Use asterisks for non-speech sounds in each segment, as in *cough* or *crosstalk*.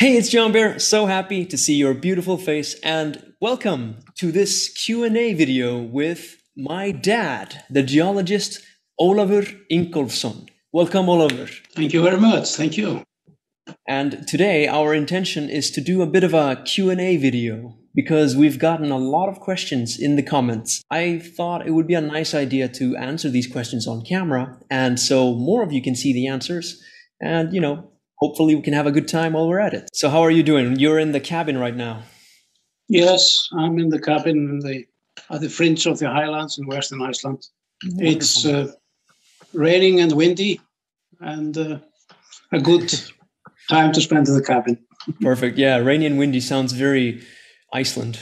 Hey, it's Jon Bear. So happy to see your beautiful face and welcome to this Q&A video with my dad, the geologist Ólafur Ingólfsson. Welcome, Olavur. Thank you very much. Thank you. And today our intention is to do a bit of a Q&A video because we've gotten a lot of questions in the comments. I thought it would be a nice idea to answer these questions on camera and so more of you can see the answers and you know hopefully we can have a good time while we're at it. So how are you doing? You're in the cabin right now. Yes, I'm in the cabin in the at the fringe of the highlands in western Iceland. Wonderful. It's uh, raining and windy, and uh, a good time to spend in the cabin. Perfect. Yeah, rainy and windy sounds very Iceland.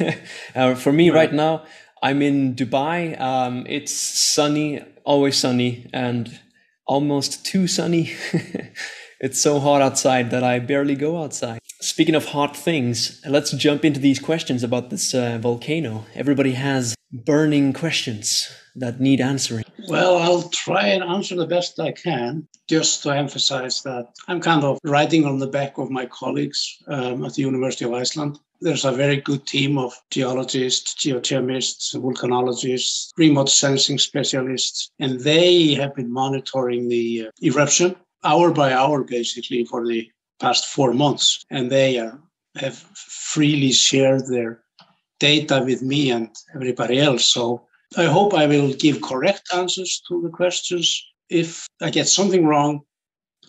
*laughs* uh, for me right. right. now, I'm in Dubai. Um, it's sunny, always sunny, and almost too sunny. *laughs* It's so hot outside that I barely go outside. Speaking of hot things, let's jump into these questions about this uh, volcano. Everybody has burning questions that need answering. Well, I'll try and answer the best I can, just to emphasize that I'm kind of riding on the back of my colleagues um, at the University of Iceland. There's a very good team of geologists, geochemists, volcanologists, remote sensing specialists, and they have been monitoring the uh, eruption hour by hour, basically, for the past four months. And they uh, have freely shared their data with me and everybody else. So I hope I will give correct answers to the questions. If I get something wrong,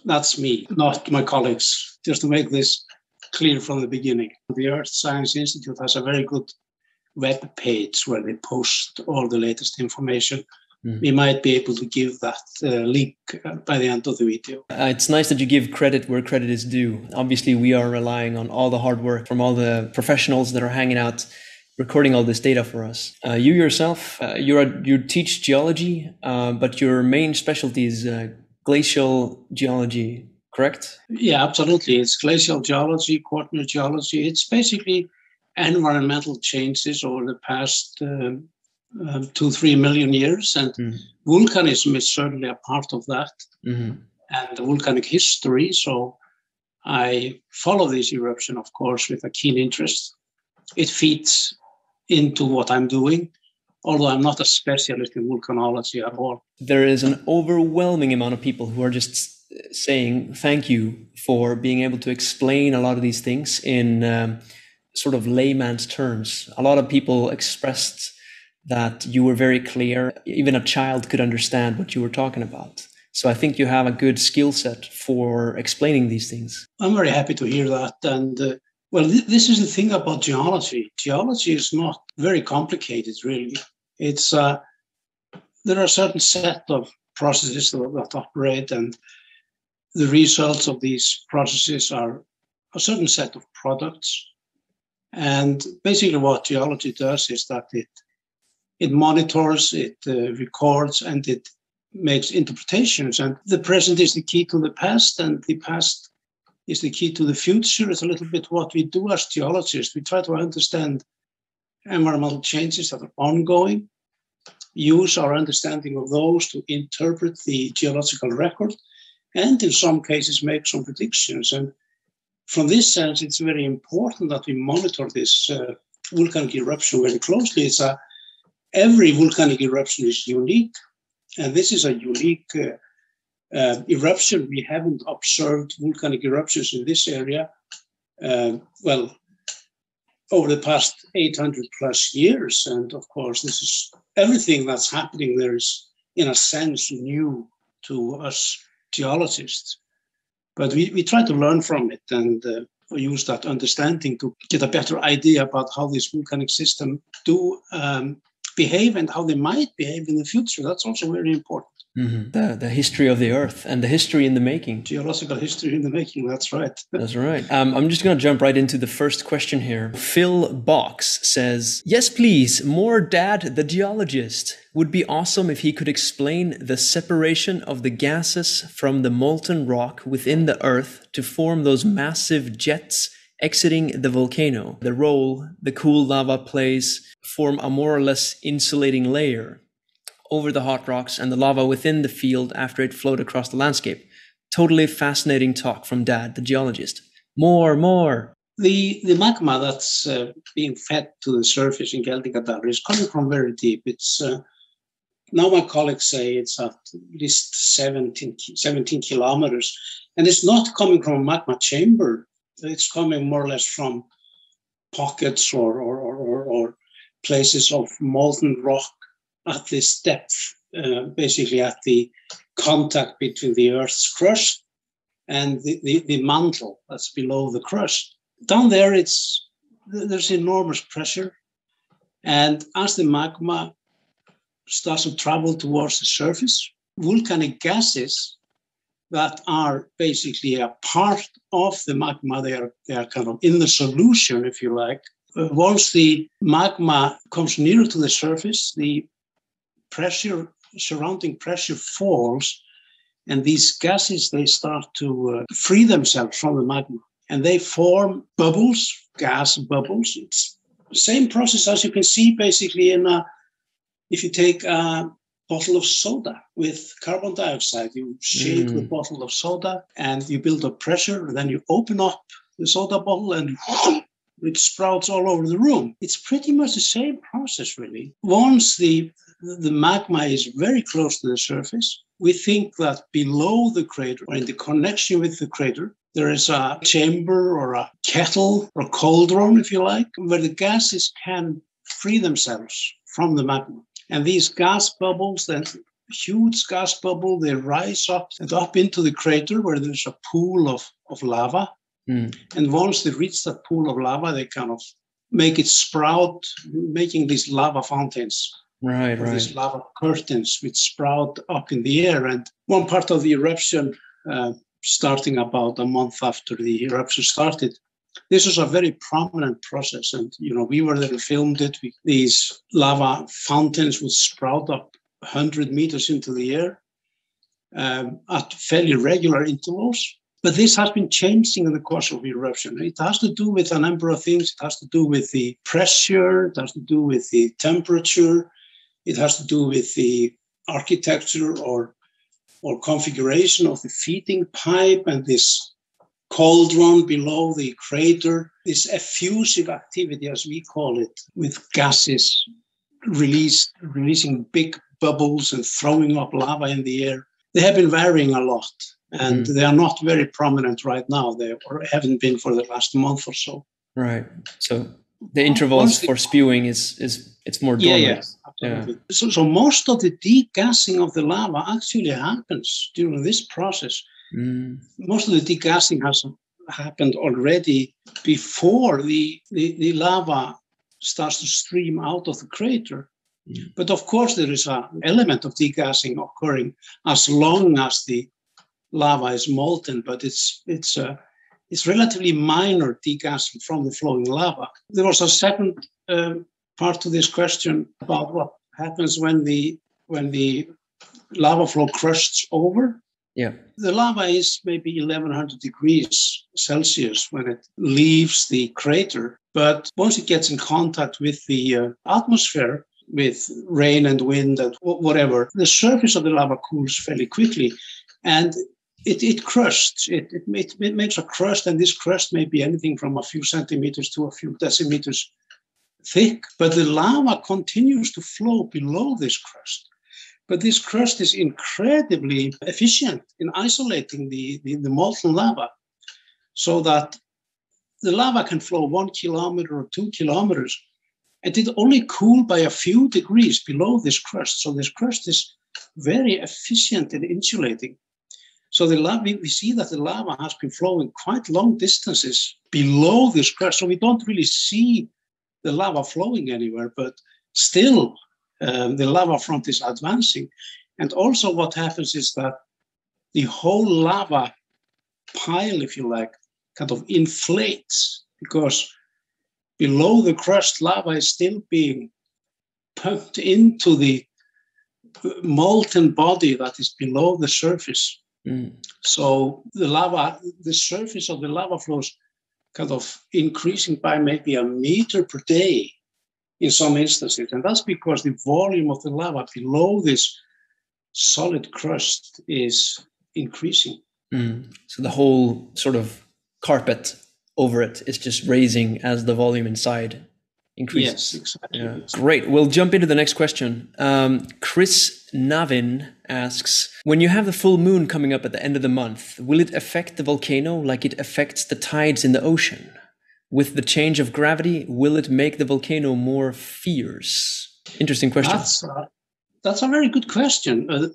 that's me, not my colleagues, just to make this clear from the beginning. The Earth Science Institute has a very good web page where they post all the latest information mm. we might be able to give that uh, link uh, by the end of the video. Uh, it's nice that you give credit where credit is due. Obviously, we are relying on all the hard work from all the professionals that are hanging out recording all this data for us. Uh, you yourself, uh, you're a, you teach geology, uh, but your main specialty is glacial geology, correct? Yeah, absolutely. It's glacial geology, quaternary geology. It's basically environmental changes over the past um, um, two, three million years. And mm. volcanism is certainly a part of that mm-hmm. and the volcanic history. So I follow this eruption, of course, with a keen interest. It feeds into what I'm doing, although I'm not a specialist in volcanology at all. There is an overwhelming amount of people who are just saying thank you for being able to explain a lot of these things in um, sort of layman's terms. A lot of people expressed that you were very clear. Even a child could understand what you were talking about. So I think you have a good skill set for explaining these things. I'm very happy to hear that. And uh, well, th- this is the thing about geology. Geology is not very complicated, really. It's uh, there are a certain set of processes that, that operate, and the results of these processes are a certain set of products. And basically, what geology does is that it it monitors, it uh, records, and it makes interpretations. And the present is the key to the past, and the past is the key to the future. It's a little bit what we do as geologists. We try to understand environmental changes that are ongoing, use our understanding of those to interpret the geological record, and in some cases make some predictions. And from this sense, it's very important that we monitor this uh, volcanic eruption very closely. It's a every volcanic eruption is unique, and this is a unique uh, uh, eruption. We haven't observed volcanic eruptions in this area, uh, well, over the past 800 plus years. And of course, this is everything that's happening there is, in a sense, new to us geologists. But we, we try to learn from it and uh, use that understanding to get a better idea about how this volcanic system do um, behave and how they might behave in the future. That's also very important. Mm-hmm. The, the history of the earth and the history in the making. Geological history in the making, that's right. *laughs* that's right. Um, I'm just going to jump right into the first question here. Phil Box says, Yes, please, more dad, the geologist. Would be awesome if he could explain the separation of the gases from the molten rock within the earth to form those massive jets exiting the volcano, the role the cool lava plays form a more or less insulating layer over the hot rocks and the lava within the field after it flowed across the landscape. Totally fascinating talk from Dad, the geologist. More, more. The the magma that's uh, being fed to the surface in Geldingadalur is coming from very deep. It's uh, now my colleagues say it's at least 17, 17 kilometers, and it's not coming from a magma chamber. It's coming more or less from pockets or or, or, or places of molten rock at this depth, uh, basically at the contact between the Earth's crust and the, the, the mantle that's below the crust. Down there, it's there's enormous pressure, and as the magma starts to travel towards the surface, volcanic gases that are basically a part of the magma, they are, they are kind of in the solution, if you like. Uh, once the magma comes nearer to the surface, the pressure, surrounding pressure falls, and these gases, they start to uh, free themselves from the magma and they form bubbles, gas bubbles. It's the same process as you can see basically in a, if you take a bottle of soda with carbon dioxide, you shake mm. the bottle of soda and you build up pressure, then you open up the soda bottle and it sprouts all over the room. It's pretty much the same process, really. Once the the magma is very close to the surface, we think that below the crater, or in the connection with the crater, there is a chamber or a kettle or cauldron, if you like, where the gases can free themselves from the magma. And these gas bubbles, that huge gas bubble, they rise up and up into the crater where there's a pool of, of lava. Mm. And once they reach that pool of lava, they kind of make it sprout, making these lava fountains. Right, right. These lava curtains which sprout up in the air. And one part of the eruption uh, starting about a month after the eruption started. This was a very prominent process, and you know we were there filmed it. We, these lava fountains would sprout up 100 meters into the air um, at fairly regular intervals. But this has been changing in the course of eruption. It has to do with a number of things. It has to do with the pressure, it has to do with the temperature, it has to do with the architecture or or configuration of the feeding pipe and this cauldron below the crater, this effusive activity, as we call it, with gases released, releasing big bubbles and throwing up lava in the air, they have been varying a lot. And mm. they are not very prominent right now. They or haven't been for the last month or so. Right. So the intervals for spewing is is it's more dormant. Yeah, yeah. Yeah. So, so most of the degassing of the lava actually happens during this process. Mm. Most of the degassing has happened already before the, the, the lava starts to stream out of the crater. Mm. But of course, there is an element of degassing occurring as long as the lava is molten, but it's it's a it's relatively minor degassing from the flowing lava. There was a second um, part to this question about what happens when the when the lava flow crusts over. Yeah. The lava is maybe 1100 degrees Celsius when it leaves the crater, but once it gets in contact with the uh, atmosphere, with rain and wind and whatever, the surface of the lava cools fairly quickly, and it, it crusts. It, it, it makes a crust, and this crust may be anything from a few centimeters to a few decimeters thick, but the lava continues to flow below this crust. But this crust is incredibly efficient in isolating the, the, the molten lava so that the lava can flow one kilometer or two kilometers and it only cool by a few degrees below this crust. So this crust is very efficient in insulating. So the lava, we see that the lava has been flowing quite long distances below this crust. So we don't really see the lava flowing anywhere, but still um, the lava front is advancing. And also, what happens is that the whole lava pile, if you like, kind of inflates because below the crust, lava is still being pumped into the molten body that is below the surface. Mm. So the lava, the surface of the lava flows kind of increasing by maybe a meter per day in some instances. And that's because the volume of the lava below this solid crust is increasing. Mm. So the whole sort of carpet over. It's just raising as the volume inside increases. Yes, exactly. Yeah. Great. We'll jump into the next question. Um, Chris Navin asks When you have the full moon coming up at the end of the month, will it affect the volcano like it affects the tides in the ocean? With the change of gravity, will it make the volcano more fierce? Interesting question. That's, uh, that's a very good question. Uh,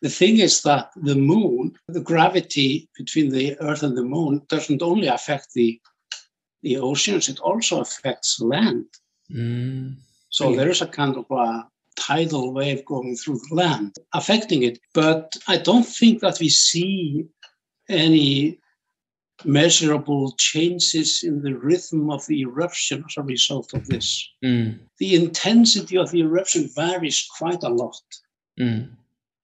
the thing is that the moon, the gravity between the Earth and the moon, doesn't only affect the the oceans, it also affects land. Mm. So there is a kind of a tidal wave going through the land, affecting it. But I don't think that we see any measurable changes in the rhythm of the eruption as a result of this. Mm. The intensity of the eruption varies quite a lot. Mm.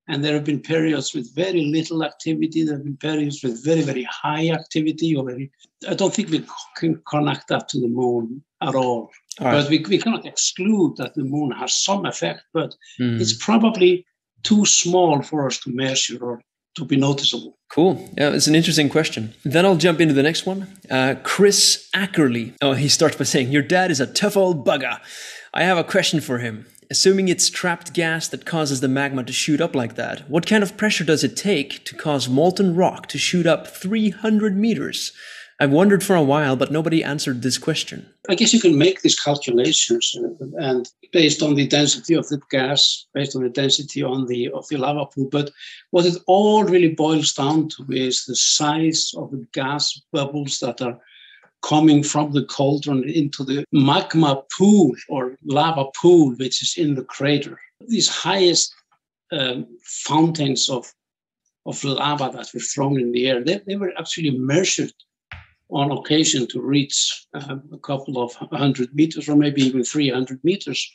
And there have been periods with very little activity. There have been periods with very, very high activity. Or very, I don't think we can connect that to the moon at all. All right. But we, we cannot exclude that the moon has some effect, but Mm. it's probably too small for us to measure or to be noticeable. Cool. Yeah, it's an interesting question. Then I'll jump into the next one. Uh, Chris Ackerley. Oh, he starts by saying, Your dad is a tough old bugger. I have a question for him. Assuming it's trapped gas that causes the magma to shoot up like that, what kind of pressure does it take to cause molten rock to shoot up 300 meters? I've wondered for a while, but nobody answered this question. I guess you can make these calculations, uh, and based on the density of the gas, based on the density on the of the lava pool. But what it all really boils down to is the size of the gas bubbles that are coming from the cauldron into the magma pool or lava pool, which is in the crater. These highest um, fountains of of lava that were thrown in the air, they, they were actually measured on occasion to reach um, a couple of hundred meters or maybe even 300 meters.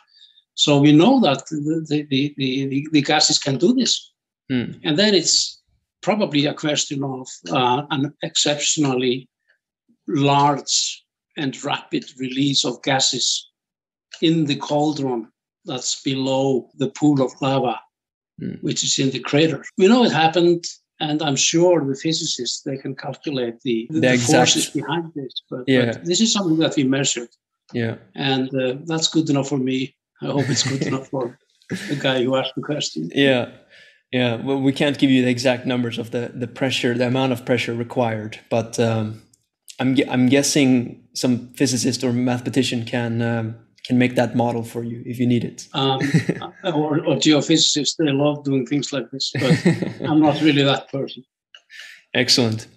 So we know that the, the, the, the, gases can do this. Hmm. And then it's probably a question of uh, an exceptionally large and rapid release of gases in the cauldron that's below the pool of lava, Hmm. which is in the crater. We know it happened, and I'm sure the physicists they can calculate the, the, The exact- forces behind this. But, Yeah. but this is something that we measured, Yeah. and uh, that's good enough for me. I hope it's good enough for *laughs* the guy who asked the question. Yeah. Yeah. Well, we can't give you the exact numbers of the, the pressure, the amount of pressure required, but um, I'm, I'm guessing some physicist or mathematician can um, can make that model for you if you need it. Um, *laughs* or, or geophysicists, they love doing things like this, but I'm not really that person. Excellent.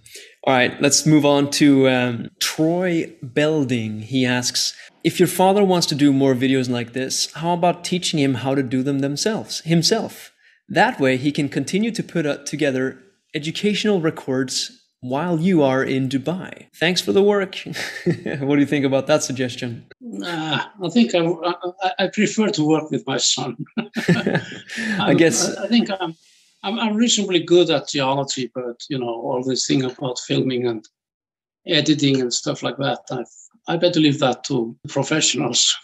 All right, let's move on to um, Troy Belding. He asks If your father wants to do more videos like this, how about teaching him how to do them themselves, himself? That way, he can continue to put uh, together educational records while you are in Dubai. Thanks for the work. *laughs* what do you think about that suggestion? Nah, I think I, I, I prefer to work with my son. *laughs* *laughs* I guess. I, I think I'm, I'm I'm reasonably good at geology, but you know all this thing about filming and editing and stuff like that. I I better leave that to professionals.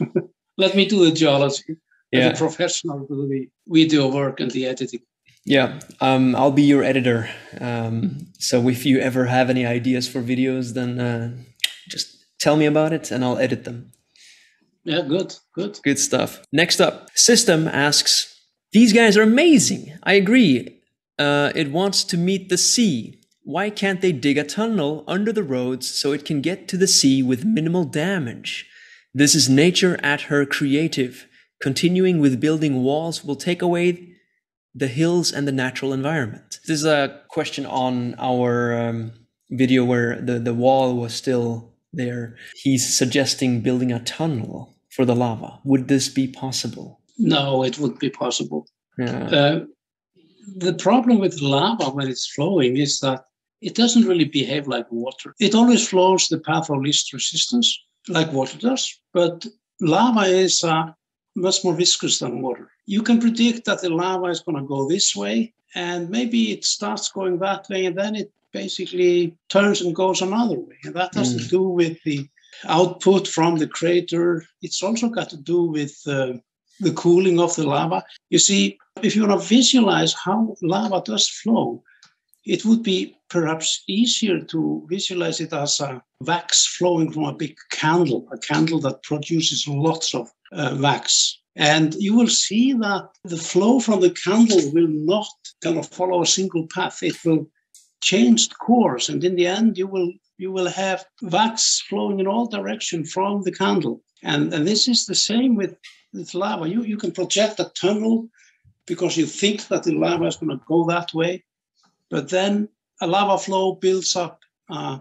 Let me do the geology. Yeah. the professional do the video work and the editing. Yeah, um, I'll be your editor. Um, so if you ever have any ideas for videos, then uh, just tell me about it and I'll edit them. Yeah, good, good. Good stuff. Next up, System asks These guys are amazing. I agree. Uh, it wants to meet the sea. Why can't they dig a tunnel under the roads so it can get to the sea with minimal damage? This is nature at her creative. Continuing with building walls will take away the hills and the natural environment. This is a question on our um, video where the, the wall was still there. He's suggesting building a tunnel for the lava. Would this be possible? No, it would be possible. Yeah. Uh, the problem with lava when it's flowing is that it doesn't really behave like water. It always flows the path of least resistance, like water does, but lava is uh, much more viscous than water. You can predict that the lava is going to go this way, and maybe it starts going that way, and then it basically turns and goes another way. And that has to do with the output from the crater. It's also got to do with uh, the cooling of the lava. You see, if you want to visualize how lava does flow, it would be perhaps easier to visualize it as a wax flowing from a big candle, a candle that produces lots of uh, wax. And you will see that the flow from the candle will not kind of follow a single path. It will change course. And in the end, you will you will have wax flowing in all directions from the candle. And, and this is the same with, with lava. You, you can project a tunnel because you think that the lava is going to go that way. But then a lava flow builds up uh,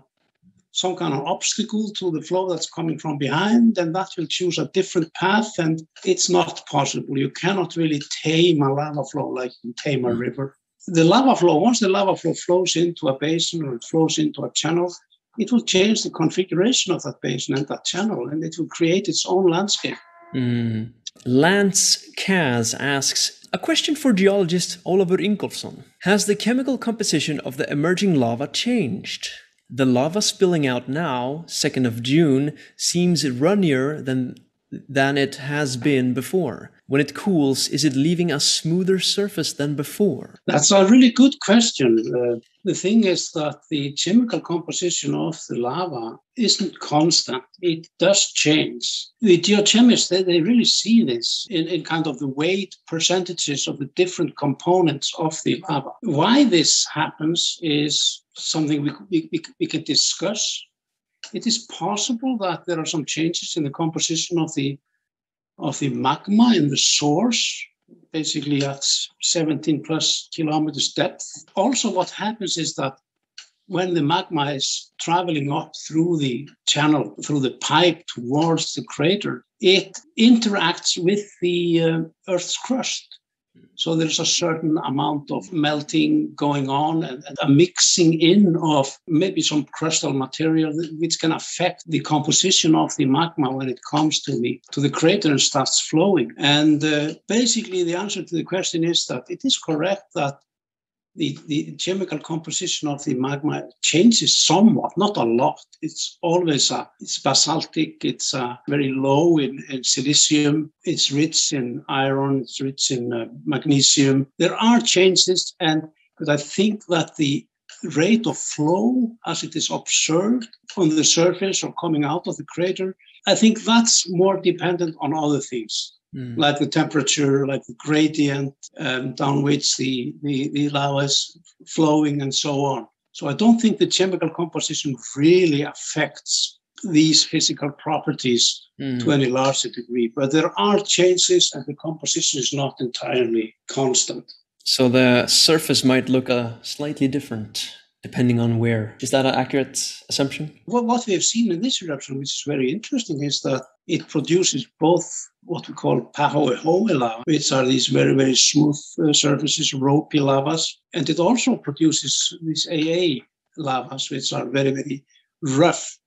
some kind of obstacle to the flow that's coming from behind, and that will choose a different path. And it's not possible. You cannot really tame a lava flow like you tame a mm. river. The lava flow, once the lava flow flows into a basin or it flows into a channel, it will change the configuration of that basin and that channel, and it will create its own landscape. Mm. Lance Kaz asks a question for geologist Oliver Ingolfsson. Has the chemical composition of the emerging lava changed? The lava spilling out now, 2nd of June, seems runnier than than it has been before. When it cools, is it leaving a smoother surface than before? That's a really good question. Uh, the thing is that the chemical composition of the lava isn't constant. It does change. The geochemists, they, they really see this in, in kind of the weight percentages of the different components of the lava. Why this happens is something we, we, we can discuss it is possible that there are some changes in the composition of the of the magma in the source, basically at 17 plus kilometers depth. Also, what happens is that when the magma is traveling up through the channel, through the pipe towards the crater, it interacts with the uh, Earth's crust. So there's a certain amount of melting going on and, a mixing in of maybe some crustal material which can affect the composition of the magma when it comes to the to the crater and starts flowing. And uh, basically, the answer to the question is that it is correct that the, the chemical composition of the magma changes somewhat, not a lot. It's always a, it's basaltic, it's a very low in, in silicium, it's rich in iron, it's rich in uh, magnesium. There are changes, and but I think that the rate of flow as it is observed on the surface or coming out of the crater, I think that's more dependent on other things mm. like the temperature, like the gradient um, down which the, the, the lava is flowing and so on. So I don't think the chemical composition really affects these physical properties mm. to any large degree, but there are changes and the composition is not entirely constant. So the surface might look uh, slightly different depending on where. Is that an accurate assumption? Well, what we have seen in this eruption, which is very interesting, is that it produces both what we call pahoehoe lava, which are these very, very smooth uh, surfaces, ropey lavas. And it also produces these AA lavas, which are very, very rough.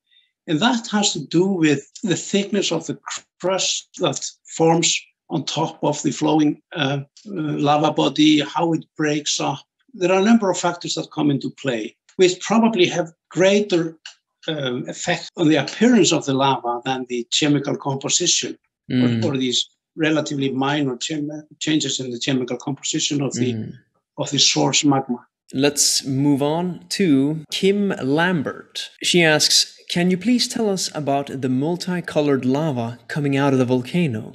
And that has to do with the thickness of the crust that forms on top of the flowing uh, uh, lava body, how it breaks up, there are a number of factors that come into play, which probably have greater um, effect on the appearance of the lava than the chemical composition mm. or, or, these relatively minor chem- changes in the chemical composition of the mm. of the source magma. Let's move on to Kim Lambert. She asks, "Can you please tell us about the multicolored lava coming out of the volcano?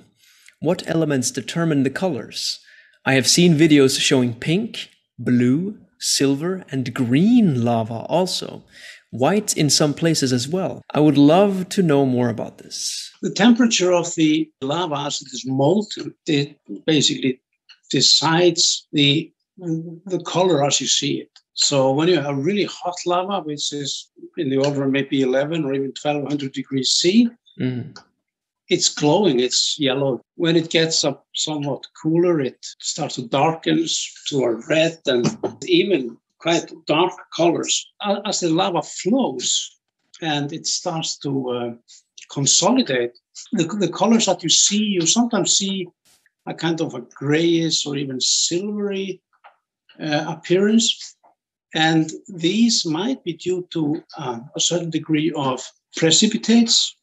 What elements determine the colors? I have seen videos showing pink, blue, silver, and green lava also. White in some places as well. I would love to know more about this. The temperature of the lava as it is molten, it basically decides the the color as you see it. So when you have really hot lava, which is in the order of maybe 11 or even 1200 degrees C, mm it's glowing, it's yellow. When it gets up somewhat cooler, it starts to darken to a red and even quite dark colors. As the lava flows and it starts to uh, consolidate, the, the colors that you see, you sometimes see a kind of a grayish or even silvery uh, appearance. And these might be due to uh, a certain degree of precipitates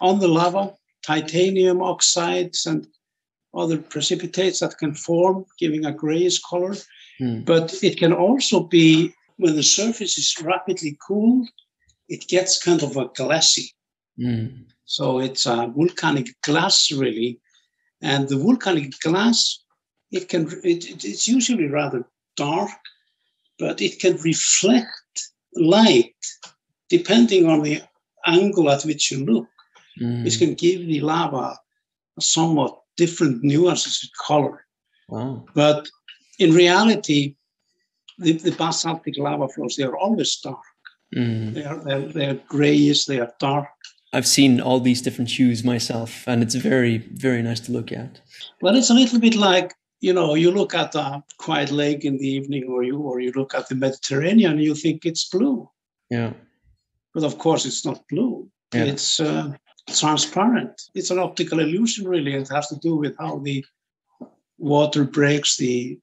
on the lava titanium oxides and other precipitates that can form, giving a grayish color. Mm. But it can also be when the surface is rapidly cooled, it gets kind of a glassy. Mm. So it's a volcanic glass, really. And the volcanic glass, it can it, it- it's usually rather dark, but it can reflect light depending on the angle at which you look. Mm. It can give the lava a somewhat different nuances of color. Wow. But in reality, the, the basaltic lava flows, they are always dark. Mm. They are, they're, they're grayish, they are dark. I've seen all these different hues myself, and it's very, very nice to look at. But it's a little bit like, you know, you look at a quiet lake in the evening or you or you look at the Mediterranean, you think it's blue. Yeah. But of course it's not blue. Yeah. It's uh, transparent. It's an optical illusion really. It has to do with how the water breaks the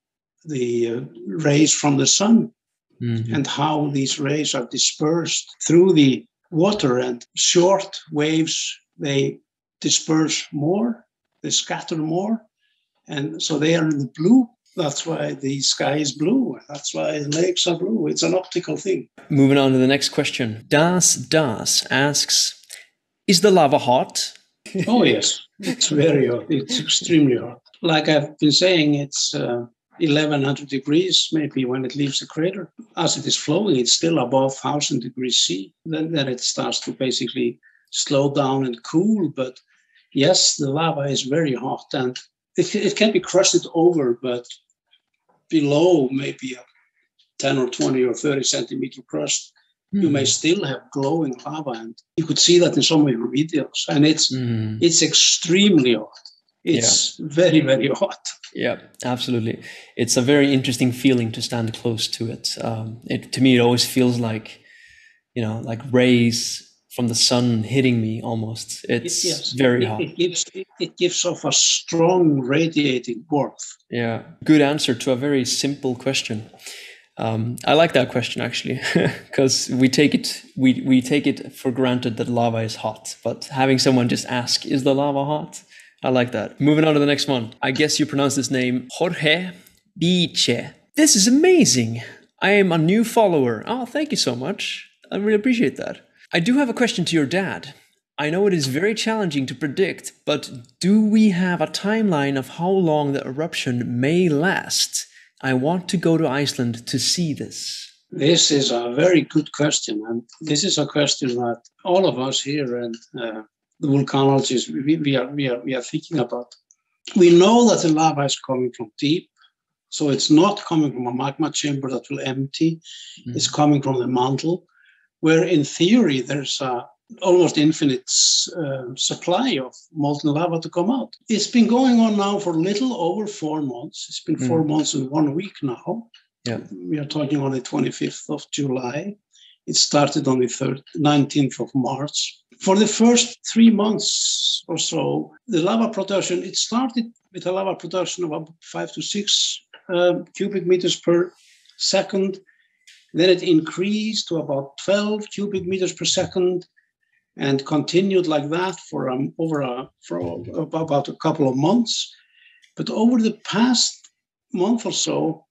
the uh, rays from the sun Mhm. and how these rays are dispersed through the water and short waves they disperse more they scatter more and so they are in the blue that's why the sky is blue that's why the lakes are blue it's an optical thing Moving on to the next question. Das Das asks Is the lava hot? oh yes. It's very hot it's extremely hot like i've been saying it's uh, 1100 degrees maybe when it leaves the crater. As it is flowing it's still above 1000 degrees c. Then, then it starts to basically slow down and cool. But yes the lava is very hot and it, it can be crusted over but below maybe a 10 or 20 or 30 centimeter crust you may still have glowing lava and you could see that in some of your videos and it's Mm. it's extremely hot it's very very hot Yeah, absolutely. It's a very interesting feeling to stand close to it. Um, it to me, it always feels like, you know, like rays from the sun hitting me. Almost. It's yes very it, hot. it gives it, it gives off a strong radiating warmth Yeah, good answer to a very simple question. Um, I like that question actually, *laughs* because we take it we we take it for granted that lava is hot, but having someone just ask, "Is the lava hot?" I like that. Moving on to the next one. I guess you pronounce this name Jorge Biche. This is amazing. I am a new follower. Oh, thank you so much. I really appreciate that. I do have a question to your dad. I know it is very challenging to predict, but do we have a timeline of how long the eruption may last? I want to go to Iceland to see this. this is a very good question and this is a question that all of us here and uh, the volcanologists we, we, are, we, are, we are thinking about we know that the lava is coming from deep so it's not coming from a magma chamber that will empty Mm. it's coming from the mantle where in theory there's a almost infinite uh, supply of molten lava to come out. It's been going on now for a little over four months. It's been four months and one week now. Yeah. We are talking on the 25th of July. It started on the 3rd, 19th of March. For the first three months or so, the lava production, it started with a lava production of about five to six um, cubic meters per second. Then it increased to about 12 cubic meters per second and continued like that for um, over a, for about a couple of months. But over the past month or so,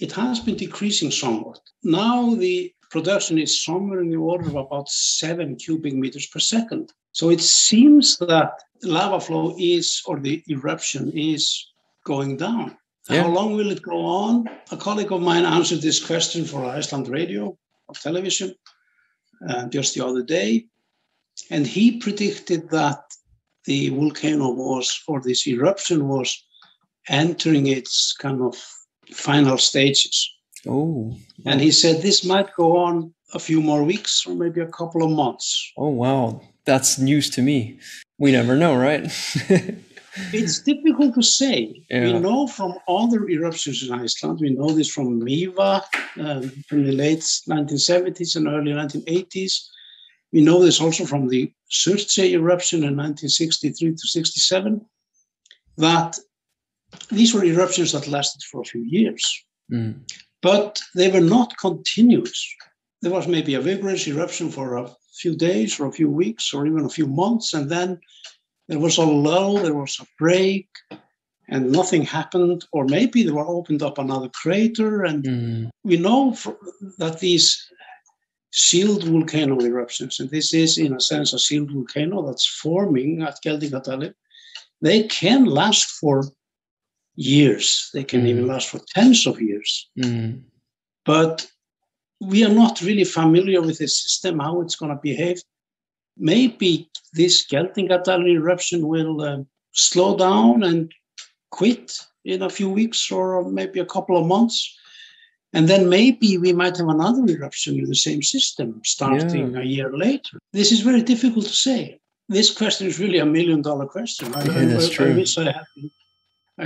it has been decreasing somewhat. Now the production is somewhere in the order of about seven cubic meters per second. So it seems that lava flow is, or the eruption is going down. Yeah. How long will it go on? A colleague of mine answered this question for Iceland Radio or television uh, just the other day. And he predicted that the volcano was, or this eruption was entering its kind of final stages. Oh, And he said this might go on a few more weeks or maybe a couple of months. oh wow, that's news to me. We never know, right? *laughs* It's difficult to say. We know from other eruptions in Iceland, we know this from Miva um, from the late 1970s and early 1980s. We know this also from the Surtsey eruption in 1963 to 67, that these were eruptions that lasted for a few years. Mm. but they were not continuous. There was maybe a vigorous eruption for a few days or a few weeks or even a few months, and then there was a lull, there was a break, and nothing happened, or maybe they were opened up another crater. And Mm. we know that these shield volcano eruptions, and this is in a sense a shield volcano that's forming at Geldingadalur, they can last for years. They can even last for tens of years. Mm. But we are not really familiar with the system, how it's going to behave. Maybe this Geldingadalur eruption will uh, slow down and quit in a few weeks or maybe a couple of months. And then maybe we might have another eruption in the same system starting a year later. This is very difficult to say. This question is really a million dollar question. I, Yeah, that's I- I wish I had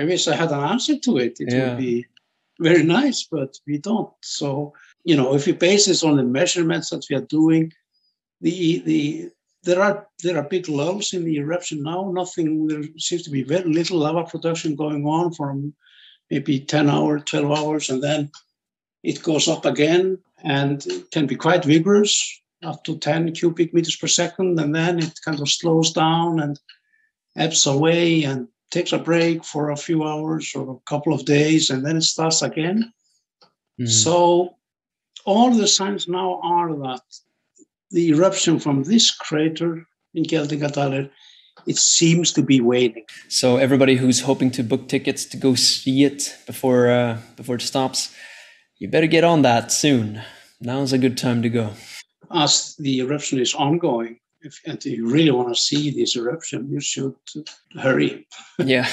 I wish I had an answer to it. It Yeah. would be very nice, but we don't. So, you know, if we base this on the measurements that we are doing, the the there are there are big lulls in the eruption now. Nothing there seems to be very little lava production going on from maybe 10 hours, 12 hours, and then it goes up again and can be quite vigorous, up to 10 cubic meters per second, and then it kind of slows down and ebbs away and takes a break for a few hours or a couple of days, and then it starts again. Mm. So all the signs now are that the eruption from this crater in Geldingadalur, it seems to be waning. So everybody who's hoping to book tickets to go see it before uh, before it stops, you better get on that soon. Now's a good time to go. As the eruption is ongoing, if and you really want to see this eruption, you should hurry. *laughs* yeah,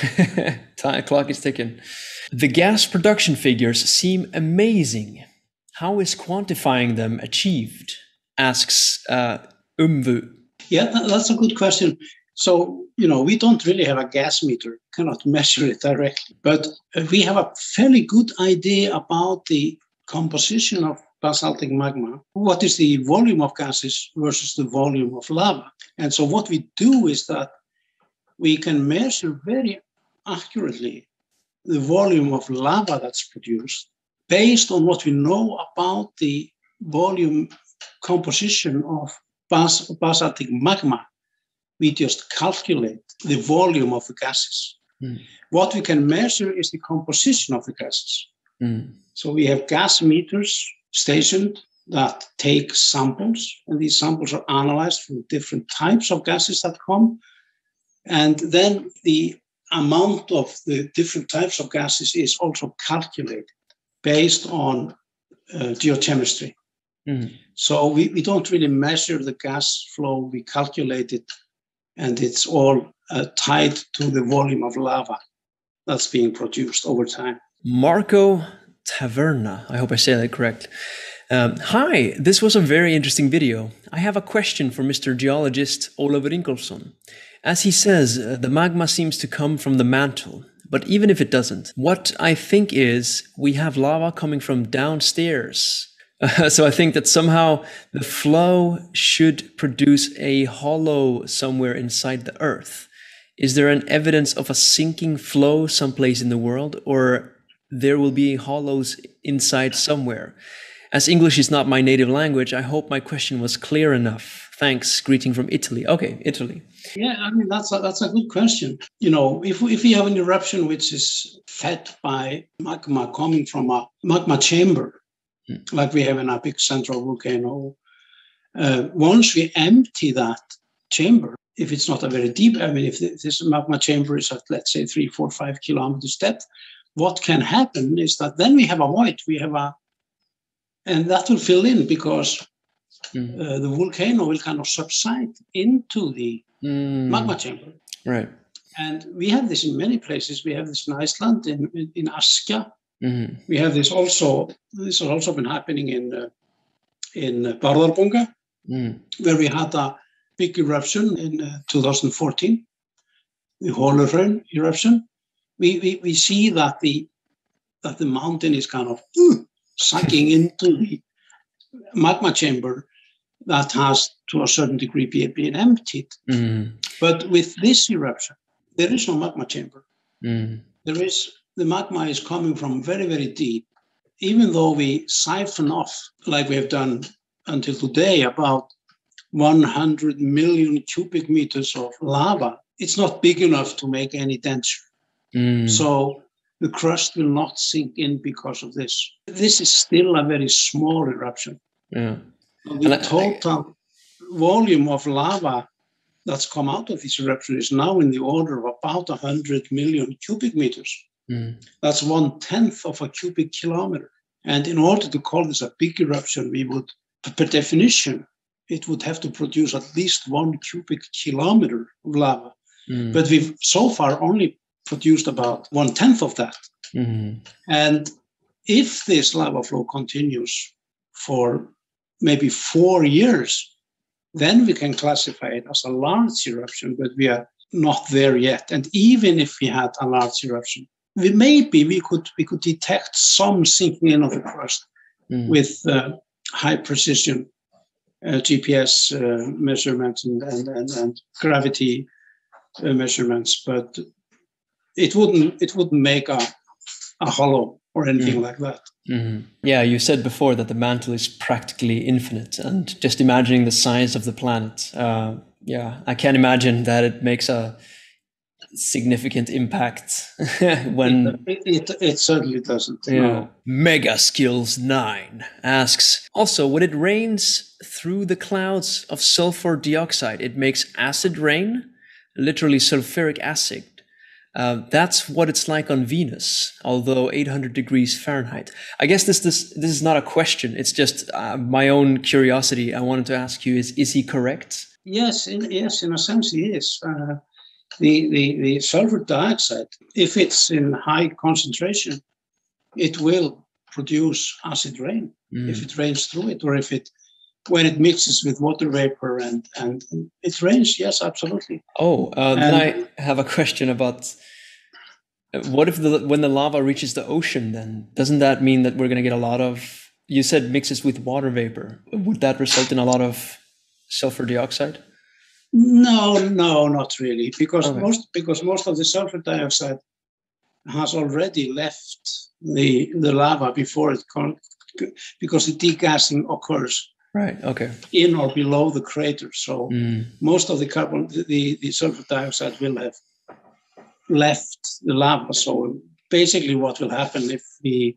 *laughs* time clock is ticking. The gas production figures seem amazing. How is quantifying them achieved? Asks uh, Umvu. Yeah, that's a good question. So, you know, we don't really have a gas meter, cannot *laughs* measure it directly, but uh, we have a fairly good idea about the composition of basaltic magma. What is the volume of gases versus the volume of lava? And so, what we do is that we can measure very accurately the volume of lava that's produced based on what we know about the volume composition of bas- basaltic magma we just calculate the volume of the gases. Mm. What we can measure is the composition of the gases. Mm. So we have gas meters stationed that take samples, and these samples are analyzed from different types of gases that come. And then the amount of the different types of gases is also calculated based on uh, geochemistry. Mm. So we, we don't really measure the gas flow, we calculate it, and it's all uh, tied to the volume of lava that's being produced over time. Marco Taverna. I hope I say that correct. Um, hi, this was a very interesting video. I have a question for Mr. Geologist Ólafur Ingólfsson. As he says, uh, the magma seems to come from the mantle. But even if it doesn't, what I think is we have lava coming from downstairs. *laughs* so I think that somehow the flow should produce a hollow somewhere inside the earth. Is there an evidence of a sinking flow someplace in the world, or there will be hollows inside somewhere? As English is not my native language, I hope my question was clear enough. Thanks. Greeting from Italy. Okay, Italy. Yeah, I mean that's a, that's a good question. You know, if if we have an eruption which is fed by magma coming from a magma chamber, like we have in a big central volcano, uh, once we empty that chamber, if it's not a very deep, I mean, if this magma chamber is at let's say three, four, five kilometers depth, what can happen is that then we have a void, we have a, and that will fill in because Mm. uh, the volcano will kind of subside into the Mm, magma chamber. Right. And we have this in many places. We have this in Iceland, in, in, in Askja. Mhm. We have this also, this has also been happening in, uh, in uh, Bárðarbunga, Mm. where we had a big eruption in uh, 2014, the Holuhraun eruption. We, we, we see that the, that the mountain is kind of uh, sucking *laughs* into the magma chamber that has, to a certain degree, be- been emptied. Mm. But with this eruption, there is no magma chamber. Mm. There is the magma is coming from very, very deep. Even though we siphon off, like we have done until today, about 100 million cubic meters of lava, it's not big enough to make any denture. Mm. So the crust will not sink in because of this. This is still a very small eruption. yeah. The I- total volume of lava that's come out of this eruption is now in the order of about 100 million cubic meters. Mm. That's one tenth of a cubic kilometer. And in order to call this a big eruption, we would, per definition, it would have to produce at least one cubic kilometer of lava. Mm. But we've so far only produced about one tenth of that. Mm. And if this lava flow continues for maybe four years, then we can classify it as a large eruption, but we are not there yet. And even if we had a large eruption, we maybe we could we could detect some sinking in of the crust Mm. with uh, high precision uh, GPS uh, measurements and, and, and, and gravity uh, measurements, but it wouldn't it wouldn't make a, a hollow or anything like that. Mhm. Yeah, you said before that the mantle is practically infinite, and just imagining the size of the planet, uh, yeah, I can't imagine that it makes a significant impact *laughs* when. It, it, it certainly doesn't. Yeah. No. Mega Skills 9 asks Also, when it rains through the clouds of sulfur dioxide, it makes acid rain, literally sulfuric acid. Uh, that's what it's like on Venus, although 800 degrees Fahrenheit. I guess this this this is not a question. It's just uh, my own curiosity. I wanted to ask you: Is is he correct? Yes, in, yes, in a sense, he is. Uh, the, the, the sulfur dioxide, if it's in high concentration, it will produce acid rain Mm. if it rains through it, or if it when it mixes with water vapor and and it rains. Yes, absolutely. Oh, uh, then I have a question about uh, what if the when the lava reaches the ocean? Then doesn't that mean that we're going to get a lot of? You said mixes with water vapor. Would that result in a lot of sulfur dioxide? No, no, not really, because Okay. most because most of the sulfur dioxide has already left the the lava before it con- because the degassing occurs Right. Okay. in or below the crater. So Mm. most of the carbon, the, the sulfur dioxide will have left the lava. So basically, what will happen if the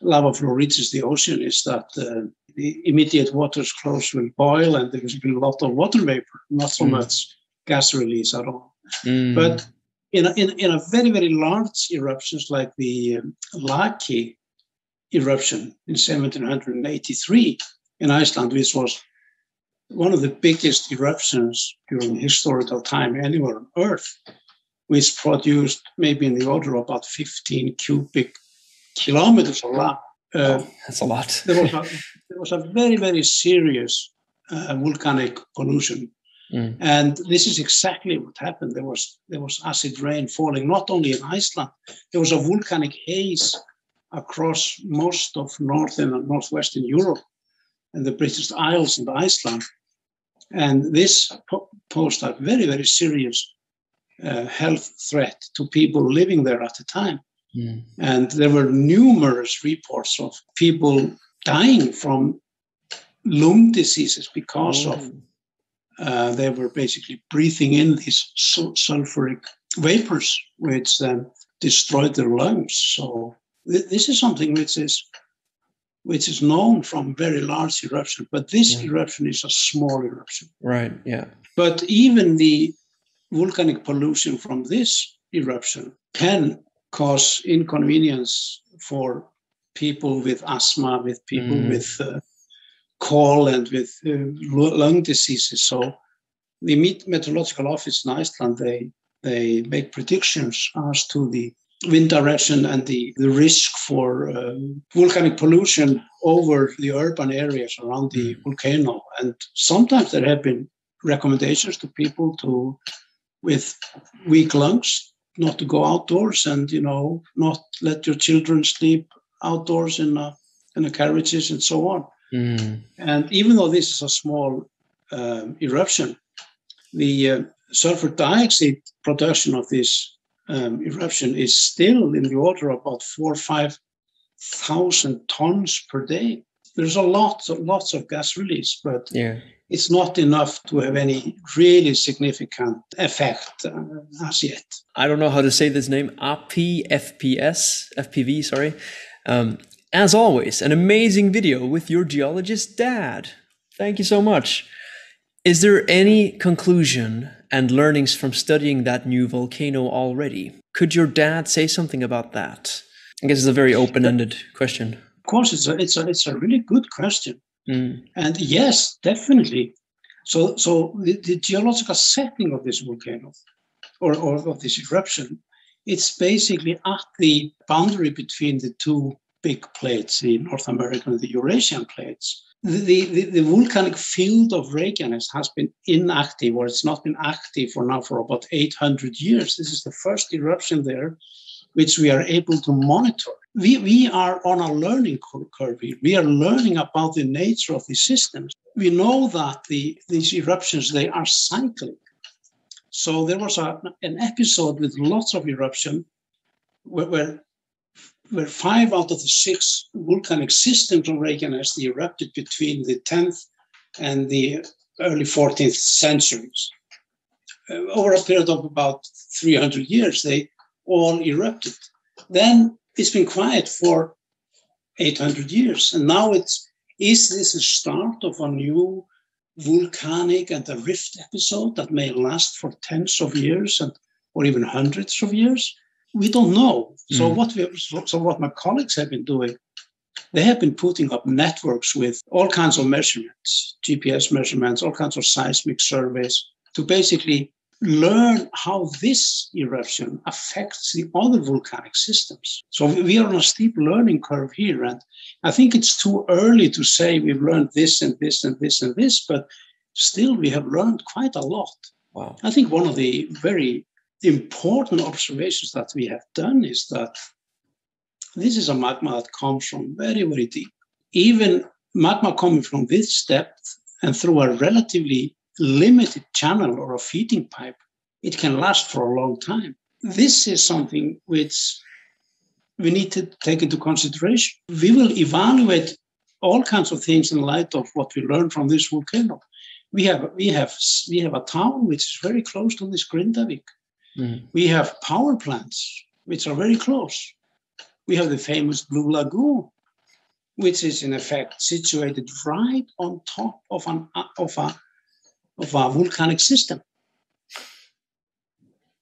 lava flow reaches the ocean is that uh, the immediate waters close will boil and there will be a lot of water vapor, not so Mm. much gas release at all. Mm. But in a, in, in a very, very large eruptions like the um, Laki eruption in 1783 in Iceland, which was one of the biggest eruptions during historical time anywhere on Earth, which produced maybe in the order of about 15 cubic kilometers of lava. Uh, that's a lot. *laughs* there, was a, there was a very, very serious uh, volcanic pollution Mm. and this is exactly what happened. There was there was acid rain falling not only in Iceland. There was a volcanic haze across most of northern and northwestern Europe, and the British Isles and Iceland. And this po- posed a very very serious uh, health threat to people living there at the time. Mm. And there were numerous reports of people dying from lung diseases because of Oh. uh, they were basically breathing in these sul- sulfuric vapors, which then destroyed their lungs. So th- this is something which is which is known from very large eruption, but this Yeah. eruption is a small eruption. Right. Yeah. But even the volcanic pollution from this eruption can cause inconvenience for people with asthma, with people Mm. with uh, cold and with uh, lung diseases. So the Met- meteorological office in Iceland, they they make predictions as to the wind direction and the, the risk for um, volcanic pollution over the urban areas around the Mm. volcano. And sometimes there have been recommendations to people to with weak lungs not to go outdoors and you know not let your children sleep outdoors in a, in the carriages and so on Mm. and even though this is a small um, eruption the uh, sulfur dioxide production of this um, eruption is still in the order of about four or five thousand tons per day there's a lot lots of gas release but Yeah. It's not enough to have any really significant effect uh, as yet. I don't know how to say this name. APFPS, FPV, sorry. Um, as always, an amazing video with your geologist dad. Thank you so much. Is there any conclusion and learnings from studying that new volcano already? Could your dad say something about that? I guess it's a very open-ended question. Of course, it's a it's a it's a really good question, mm. and yes, definitely. So so the, the, geological setting of this volcano, or, or of this eruption, it's basically at the boundary between the two big plates, the North American and the Eurasian plates. The, the, the, volcanic field of Reykjanes has been inactive, or it's not been active for now for about 800 years. This is the first eruption there which we are able to monitor. We, we are on a learning curve here. We are learning about the nature of the systems. We know that the, these eruptions, they are cyclic. So there was a, an episode with lots of eruption where, where, where five out of the six volcanic systems on Reykjanes erupted between the 10th and the early 14th centuries. Uh, over a period of about 300 years, they all erupted. Then it's been quiet for 800 years. And now it's, is this a start of a new volcanic and a rift episode that may last for tens of years and or even hundreds of years? We don't know. Mm. So what we so, so what my colleagues have been doing, they have been putting up networks with all kinds of measurements, GPS measurements, all kinds of seismic surveys to basically learn how this eruption affects the other volcanic systems. So we are on a steep learning curve here. And I think it's too early to say we've learned this and this and this and this, but still we have learned quite a lot. Wow. I think one of the very important observations that we have done is that this is a magma that comes from very, very deep. Even magma coming from this depth and through a relatively limited channel or a feeding pipe, it can last for a long time. This is something which we need to take into consideration. We will evaluate all kinds of things in light of what we learned from this volcano. We have we have we have a town which is very close to this Grindavik. Mm. We have power plants which are very close. We have the famous Blue Lagoon, which is in effect situated right on top of an of a of our volcanic system.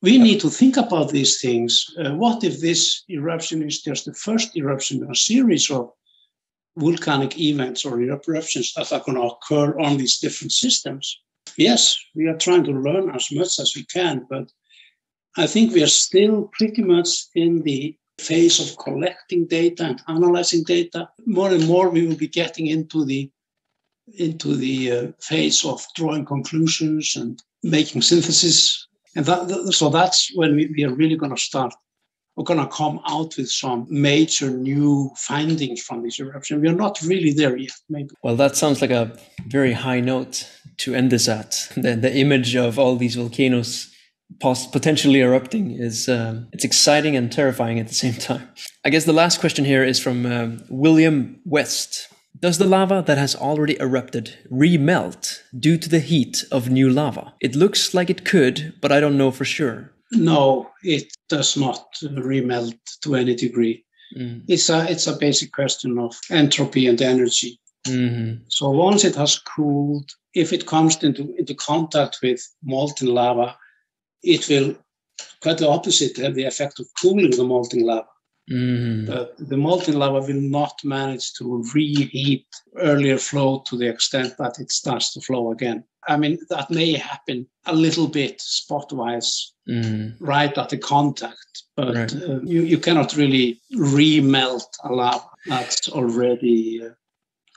We need to think about these things. Uh, what if this eruption is just the first eruption in a series of volcanic events or eruptions that are going to occur on these different systems? Yes, we are trying to learn as much as we can, but I think we are still pretty much in the phase of collecting data and analyzing data. More and more, we will be getting into the into the uh, phase of drawing conclusions and making synthesis. And that, so that's when we, we are really going to start. We're going to come out with some major new findings from this eruption. We are not really there yet, maybe. Well, that sounds like a very high note to end this at. The, the image of all these volcanoes potentially erupting is um, it's exciting and terrifying at the same time. I guess the last question here is from um, William West. Does the lava that has already erupted remelt due to the heat of new lava? It looks like it could, but I don't know for sure. No, it does not remelt to any degree. Mm. It's a it's a basic question of entropy and energy. Mm-hmm. So once it has cooled, if it comes into, into contact with molten lava, it will quite the opposite have the effect of cooling the molten lava. Mm. the molten lava will not manage to reheat earlier flow to the extent that it starts to flow again. I mean, that may happen a little bit spot wise mm. right at the contact, but right. uh, you, you cannot really remelt a lava that's already uh,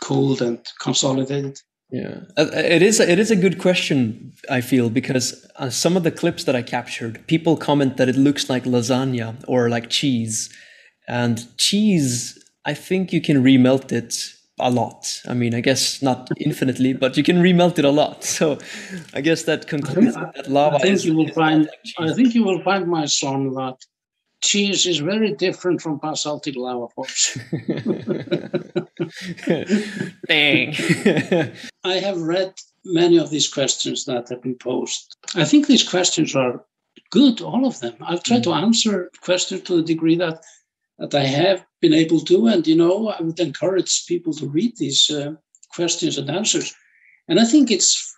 cooled and consolidated. Yeah, uh, it is. It is a good question. I feel because uh, some of the clips that I captured, people comment that it looks like lasagna or like cheese, and cheese, I think you can remelt it a lot. I mean, I guess not infinitely, but you can remelt it a lot. *laughs* So I guess that concludes I think, that lava. I think you will find. Like I think you will find, my son, that cheese is very different from basaltic lava forms. *laughs* Dang. *laughs* I have read many of these questions that have been posed. I think these questions are good, all of them. I've tried mm-hmm. to answer questions to the degree that that I have been able to, and you know, I would encourage people to read these uh, questions and answers. And I think it's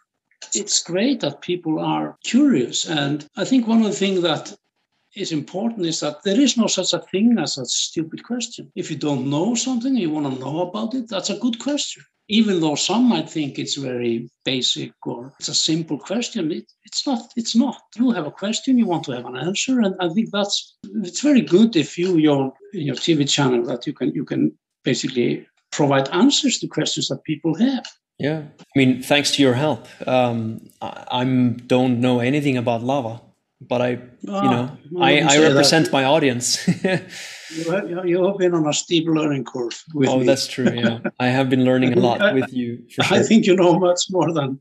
it's great that people are curious. And I think one of the things that is important is that there is no such a thing as a stupid question. If you don't know something and you want to know about it, that's a good question. Even though some might think it's very basic or it's a simple question, it, it's not. It's not. You have a question, you want to have an answer, and I think that's it's very good if you your your TV channel that you can you can basically provide answers to questions that people have. Yeah, I mean, thanks to your help, um, I I'm, don't know anything about lava, but I, you know, I, I represent that. my audience. *laughs* you, have, you have been on a steep learning curve with oh, me. that's true. Yeah, I have been learning a *laughs* lot with you. Sure. I think you know much more than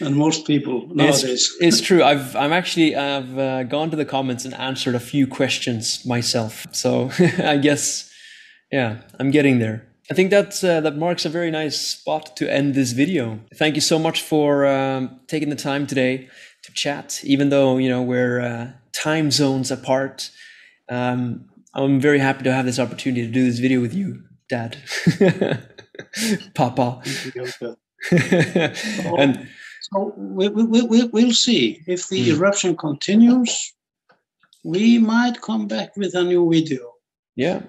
than most people *laughs* nowadays. It's, it's true. I've I'm actually I've uh, gone to the comments and answered a few questions myself. So I guess, yeah, I'm getting there. I think that uh, that marks a very nice spot to end this video. Thank you so much for um, taking the time today to chat, even though you know we're uh, time zones apart. Um, I'm very happy to have this opportunity to do this video with you, Dad, *laughs* Papa. *laughs* and so we, we, we, we'll see if the mm. eruption continues. We might come back with a new video. Yeah,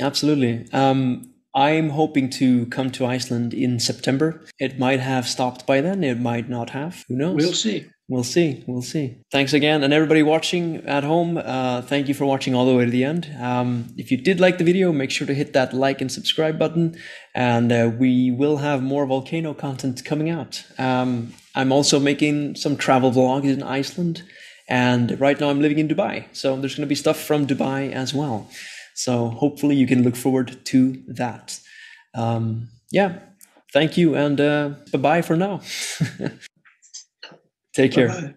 absolutely. Um, I'm hoping to come to Iceland in September. It might have stopped by then, it might not have. Who knows? We'll see. We'll see. We'll see. Thanks again. And everybody watching at home, uh, thank you for watching all the way to the end. Um, if you did like the video, make sure to hit that like and subscribe button. And uh, we will have more volcano content coming out. Um, I'm also making some travel vlogs in Iceland. And right now I'm living in Dubai. So there's going to be stuff from Dubai as well. So hopefully you can look forward to that. Um, yeah, thank you and uh, bye bye for now. *laughs* Take care. Bye-bye.